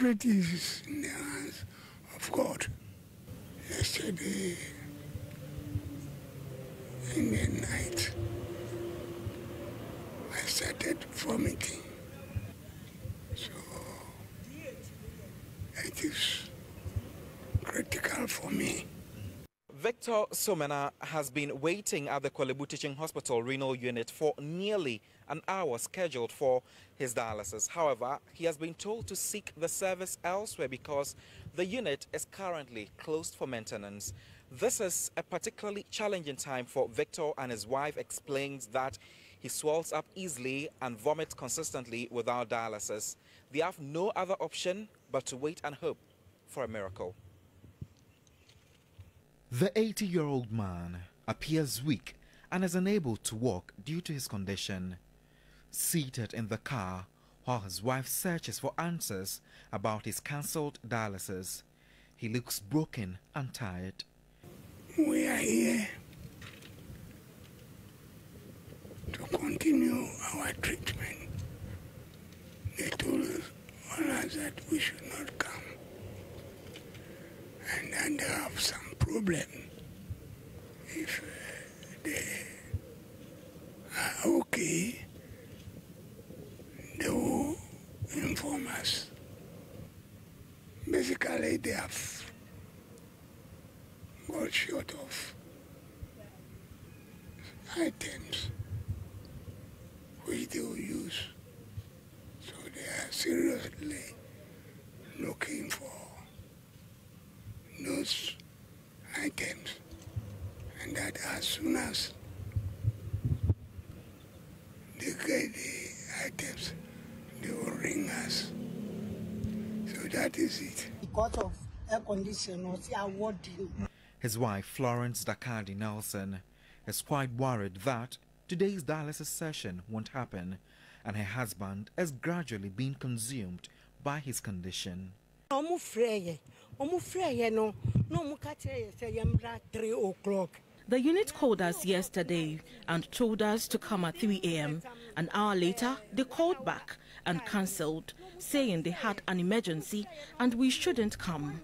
everything is in the hands of God. Yesterday, in the night, I started vomiting. So it is critical for me. Victor Somena has been waiting at the Korle Bu Teaching Hospital renal unit for nearly an hour scheduled for his dialysis. However, he has been told to seek the service elsewhere because the unit is currently closed for maintenance. This is a particularly challenging time for Victor and his wife explains that he swells up easily and vomits consistently without dialysis. They have no other option but to wait and hope for a miracle. The 80 year old man appears weak and is unable to walk due to his condition. Seated in the car while his wife searches for answers about his cancelled dialysis, he looks broken and tired. We are here to continue our treatment. They told us, that we should not come and then they have some problem. If uh, they are okay, they will inform us. Basically, they have got short of items which they will use. So they are seriously looking for those that as soon as they get the items they will ring us. So that is it. Because of air condition or see awarding his wife florence dakadi nelson is quite worried that today's dialysis session won't happen and her husband is gradually being consumed by his condition the unit called us yesterday and told us to come at 3 a.m. An hour later, they called back and cancelled, saying they had an emergency and we shouldn't come.